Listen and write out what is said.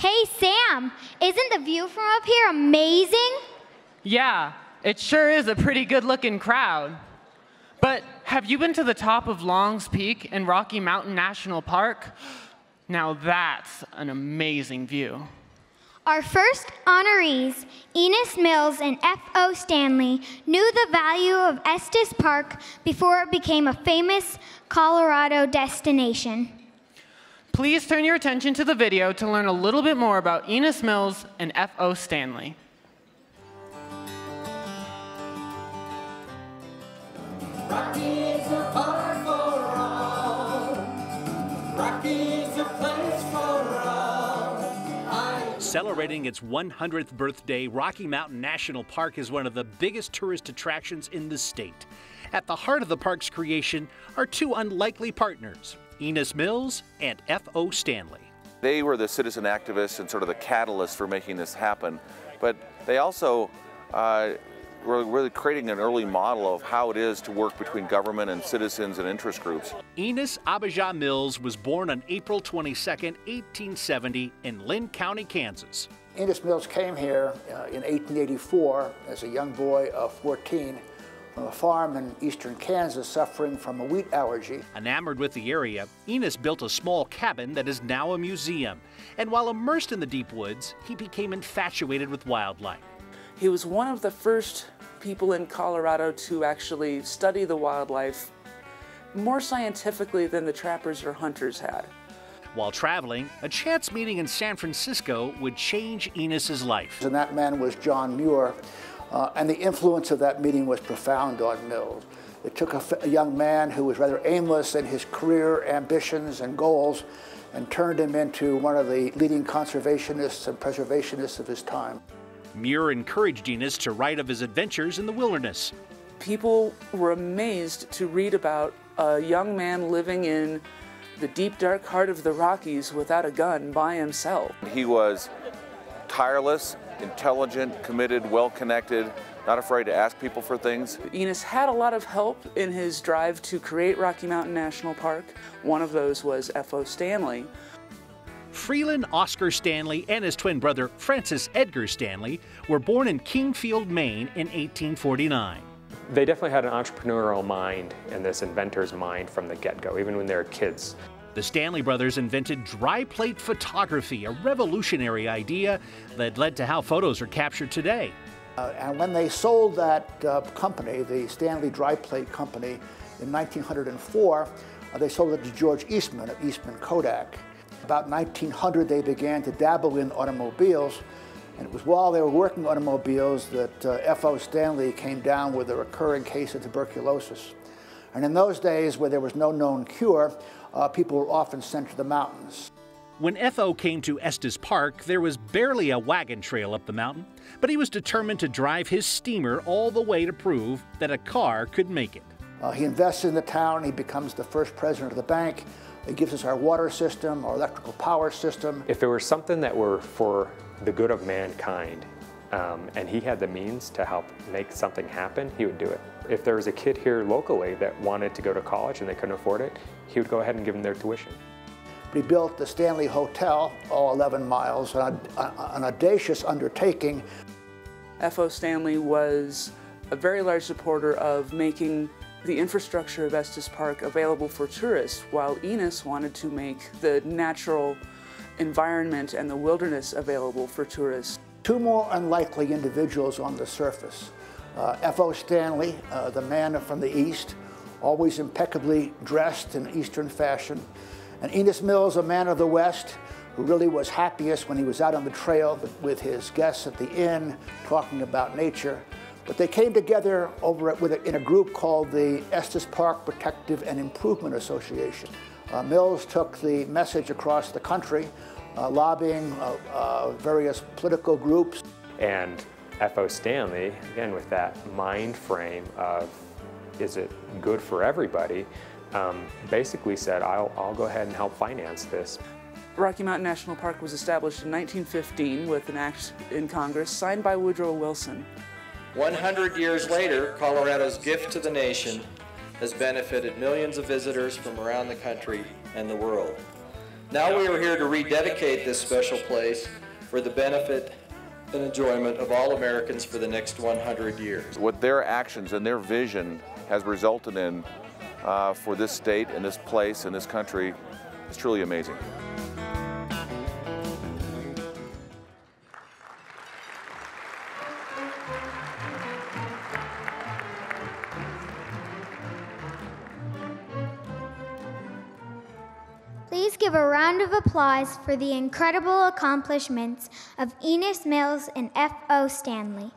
Hey, Sam, isn't the view from up here amazing? Yeah, it sure is a pretty good looking crowd. But have you been to the top of Long's Peak in Rocky Mountain National Park? Now that's an amazing view. Our first honorees, Enos Mills and F.O. Stanley, knew the value of Estes Park before it became a famous Colorado destination. Please turn your attention to the video to learn a little bit more about Enos Mills and F.O. Stanley. Rocky's a park for all. Rocky's a place for all. Celebrating its 100th birthday, Rocky Mountain National Park is one of the biggest tourist attractions in the state. At the heart of the park's creation are two unlikely partners, Enos Mills and F.O. Stanley. They were the citizen activists and sort of the catalyst for making this happen, but they also uh, we're really creating an early model of how it is to work between government and citizens and interest groups. Enos Abijah Mills was born on April 22, 1870 in Linn County, Kansas. Enos Mills came here uh, in 1884 as a young boy of 14 from a farm in eastern Kansas suffering from a wheat allergy. Enamored with the area, Enos built a small cabin that is now a museum. And while immersed in the deep woods, he became infatuated with wildlife. He was one of the first people in Colorado to actually study the wildlife more scientifically than the trappers or hunters had. While traveling, a chance meeting in San Francisco would change Enos's life. And that man was John Muir, uh, and the influence of that meeting was profound on Mills. It took a, young man who was rather aimless in his career ambitions and goals and turned him into one of the leading conservationists and preservationists of his time. Muir encouraged Enos to write of his adventures in the wilderness. People were amazed to read about a young man living in the deep, dark heart of the Rockies without a gun by himself. He was tireless, intelligent, committed, well connected, not afraid to ask people for things. Enos had a lot of help in his drive to create Rocky Mountain National Park. One of those was F.O. Stanley, Freeland Oscar Stanley and his twin brother Francis Edgar Stanley were born in Kingfield, Maine in 1849. They definitely had an entrepreneurial mind and this inventor's mind from the get-go, even when they were kids. The Stanley brothers invented dry plate photography, a revolutionary idea that led to how photos are captured today. Uh, and when they sold that uh, company, the Stanley Dry Plate Company, in 1904, uh, they sold it to George Eastman of Eastman Kodak. About 1900, they began to dabble in automobiles. And it was while they were working automobiles that uh, F.O. Stanley came down with a recurring case of tuberculosis. And in those days, where there was no known cure, uh, people were often sent to the mountains. When F.O. came to Estes Park, there was barely a wagon trail up the mountain, but he was determined to drive his steamer all the way to prove that a car could make it. Uh, he invests in the town, he becomes the first president of the bank, it gives us our water system, our electrical power system. If it were something that were for the good of mankind, um, and he had the means to help make something happen, he would do it. If there was a kid here locally that wanted to go to college and they couldn't afford it, he would go ahead and give them their tuition. We built the Stanley Hotel, all 11 miles, an, an audacious undertaking. F.O. Stanley was a very large supporter of making the infrastructure of Estes Park available for tourists, while Enos wanted to make the natural environment and the wilderness available for tourists. Two more unlikely individuals on the surface. Uh, F.O. Stanley, uh, the man from the East, always impeccably dressed in Eastern fashion, and Enos Mills, a man of the West, who really was happiest when he was out on the trail with his guests at the inn, talking about nature. But they came together over at, a, in a group called the Estes Park Protective and Improvement Association. Uh, Mills took the message across the country, uh, lobbying uh, uh various political groups. And F.O. Stanley, again with that mind frame of is it good for everybody, um, basically said, I'll, I'll go ahead and help finance this. Rocky Mountain National Park was established in 1915 with an act in Congress signed by Woodrow Wilson. 100 years later, Colorado's gift to the nation has benefited millions of visitors from around the country and the world. Now we are here to rededicate this special place for the benefit and enjoyment of all Americans for the next 100 years. What their actions and their vision has resulted in uh, for this state and this place and this country is truly amazing. Give a round of applause for the incredible accomplishments of Enos Mills and F.O. Stanley.